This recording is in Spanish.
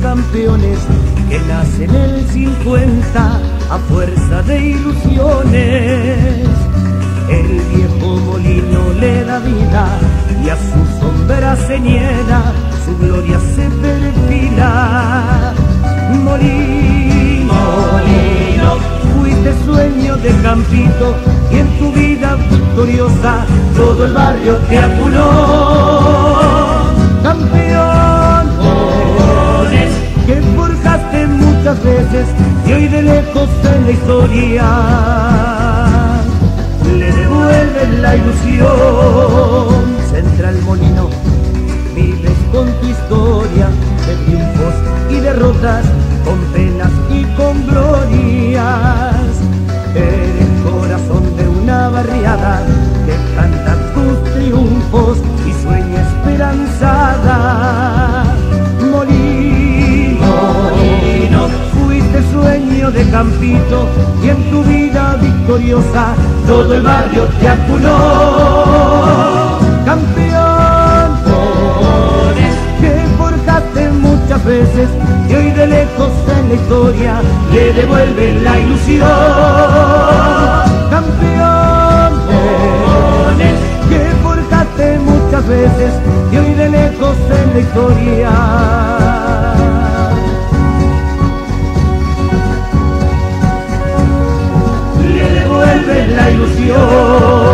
campeones que nacen en el 50 a fuerza de ilusiones. El viejo molino le da vida y a su sombra se niega, su gloria se perfila. Molino, molino, fuiste sueño de campito y en tu vida victoriosa todo el barrio te apuró. Campeón, y hoy de lejos en la historia le devuelven la ilusión. Central Molino, vives con tu historia de triunfos y derrotas, con penas y con glorias. Eres corazón de una barriada y en tu vida victoriosa todo el barrio te aculó. Campeón, que forjaste muchas veces y hoy de lejos en la historia le devuelve la ilusión. Campeón, que forjaste muchas veces y hoy de lejos en la historia. La ilusión.